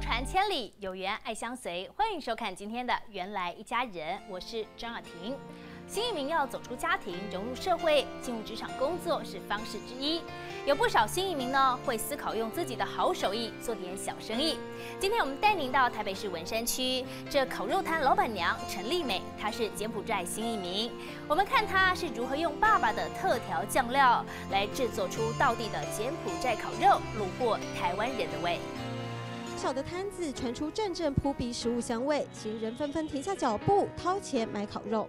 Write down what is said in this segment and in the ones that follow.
传千里，有缘爱相随。欢迎收看今天的《原来一家人》，我是张雅婷。新移民要走出家庭，融入社会，进入职场工作是方式之一。有不少新移民呢，会思考用自己的好手艺做点小生意。今天我们带您到台北市文山区，这烤肉摊老板娘陈丽美，她是柬埔寨新移民。我们看她是如何用爸爸的特调酱料来制作出道地的柬埔寨烤肉，虏获台湾人的胃。小的摊子传出阵阵扑鼻食物香味，行人纷纷停下脚步，掏钱买烤肉。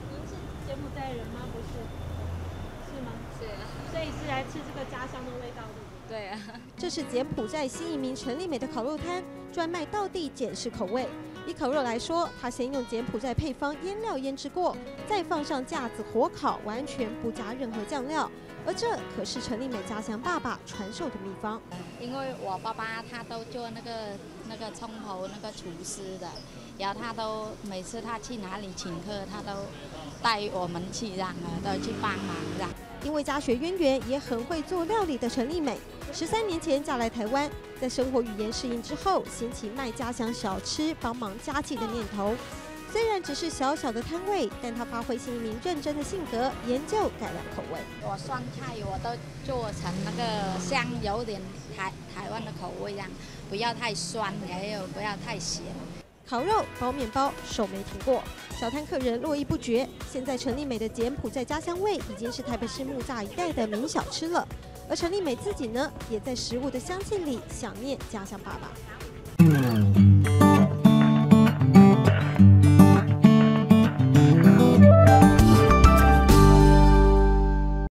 柬埔寨人吗？不是，是吗？是啊。所以是来吃这个家乡的味道，对不对？对啊。这是柬埔寨新移民陈丽美的烤肉摊，专卖道地简式口味。以烤肉来说，她先用柬埔寨配方腌料腌制过，再放上架子火烤，完全不加任何酱料。而这可是陈丽美家乡爸爸传授的秘方。因为我爸爸他都做那个那个葱头那个厨师的，然后他都每次他去哪里请客，他都。带我们去让啊，都去帮忙的。因为家学渊源，也很会做料理的陈丽美，十三年前嫁来台湾，在生活语言适应之后，兴起卖家乡小吃，帮忙家计的念头。虽然只是小小的摊位，但他发挥新一名认真的性格，研究改良口味。我酸菜我都做成那个香有点台台湾的口味一样，不要太酸，也有不要太咸。烤肉、包面包，手没停过，小摊客人络绎不绝。现在陈丽美的柬埔寨家乡味已经是台北市木栅一带的名小吃了。而陈丽美自己呢，也在食物的香气里想念家乡爸爸。